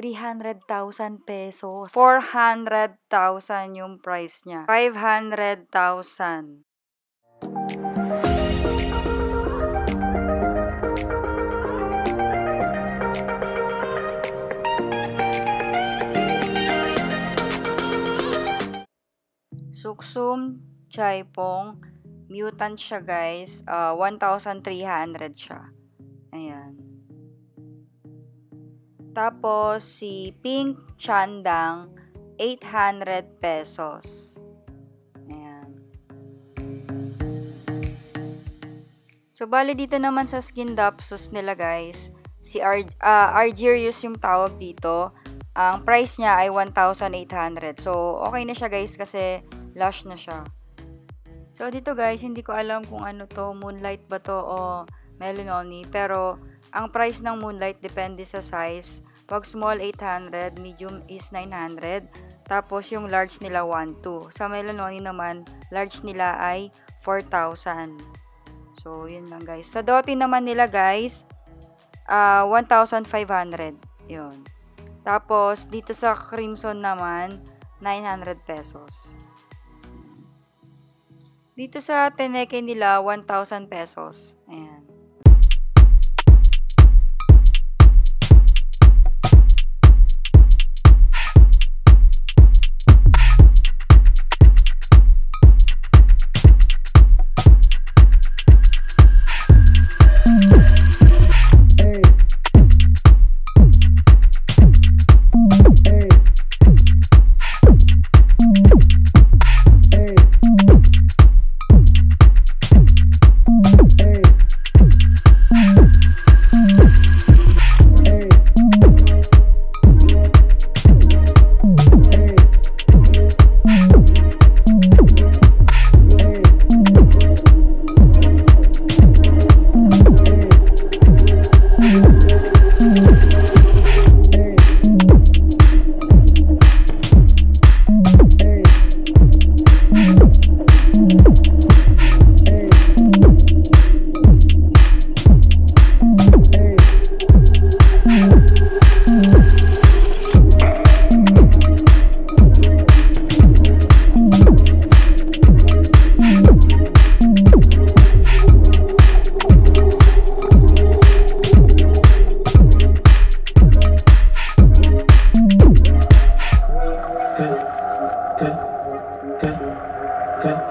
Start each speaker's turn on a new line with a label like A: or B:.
A: 300,000 pesos. 400,000 yung price niya. 500,000. Suksum Chaipong mutant siya guys. Uh, 1,300 siya. Tapos si Pink Chandang 800 pesos. Ayan. So bali dito naman sa Skin Dapsus nila guys, si Ar uh, yung tawag dito. Ang price niya ay 1,800. So okay na siya guys kasi Lush na siya. So, dito guys, hindi ko alam kung ano to, Moonlight ba to o Melanoni. Pero, ang price ng Moonlight depende sa size. Pag small, 800. Medium is 900. Tapos, yung large nila, 1,2. Sa Melanoni naman, large nila ay 4,000. So, yun lang guys. Sa Doti naman nila guys, uh, 1,500. Yun. Tapos, dito sa Crimson naman, 900 pesos. Dito sa Teneke nila, 1,000 pesos. Ayan. Thank you.